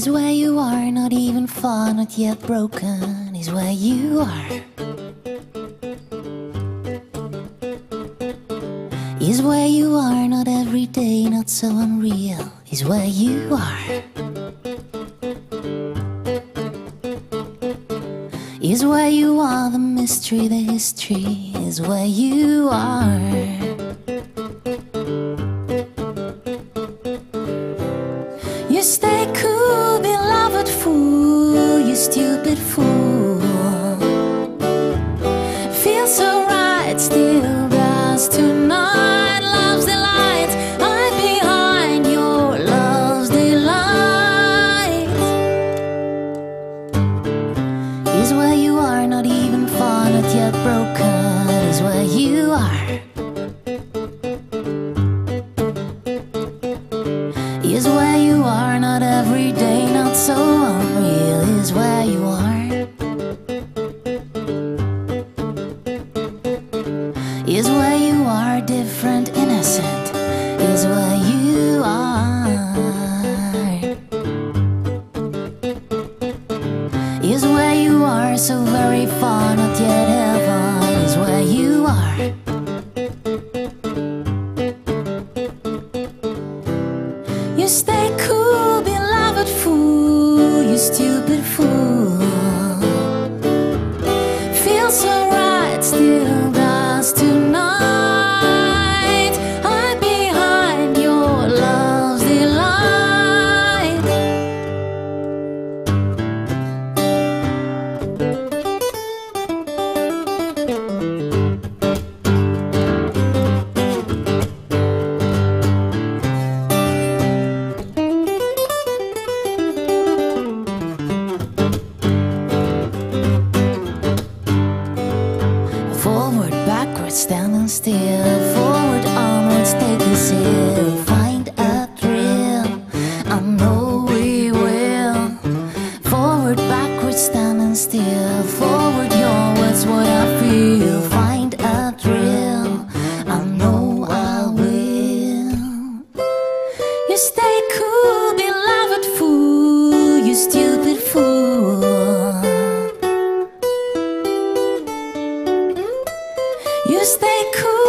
Is where you are, not even far, not yet broken, is where you are. Is where you are, not every day, not so unreal, is where you are. Is where you are, the mystery, the history, is where you are. Is where you are, not every day, not so unreal, is where you are. Is where you are, different, innocent, is where you are. Is where you are, so very far, not yet Fool, beloved fool, you stupid fool. Feel so Forward, standing still Forward, onwards, take a seal Find a thrill I know we will. Forward, backwards, standing still. Forward, Your words, what I feel. Find a thrill I know I will. You stay cool You stay cool.